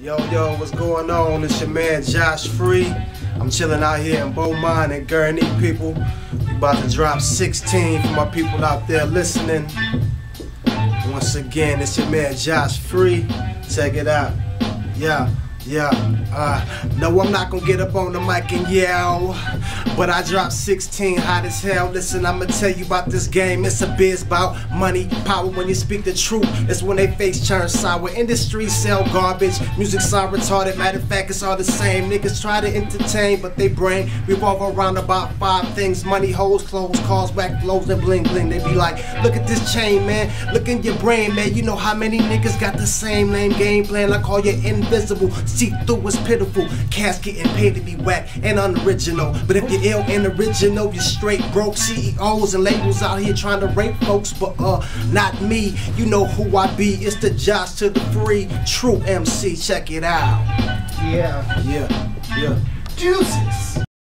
Yo, yo, what's going on? It's your man Josh Free. I'm chilling out here in Beau Monde and Gurnee, people. We about to drop 16 for my people out there listening. Once again, it's your man Josh Free. Check it out. Yeah. Yeah, uh, no, I'm not gonna get up on the mic and yell, but I dropped 16 hot as hell. Listen, I'ma tell you about this game. It's a biz about money, power. When you speak the truth, it's when they face turn sour. Industry sell garbage, music sound retarded. Matter of fact, it's all the same. Niggas try to entertain, but they brain revolve around about five things: money, hoes, clothes, cars, whack flows, and bling bling. They be like, look at this chain, man. Look in your brain, man. You know how many niggas got the same lame game plan? I call you invisible. See through is pitiful. Cats getting paid to be whack and unoriginal. But if you're ill and original, you're straight broke. CEOs and labels out here trying to rape folks, but uh, not me. You know who I be. It's the Josh to the free, true MC. Check it out. Yeah. Yeah. Yeah. Deuces.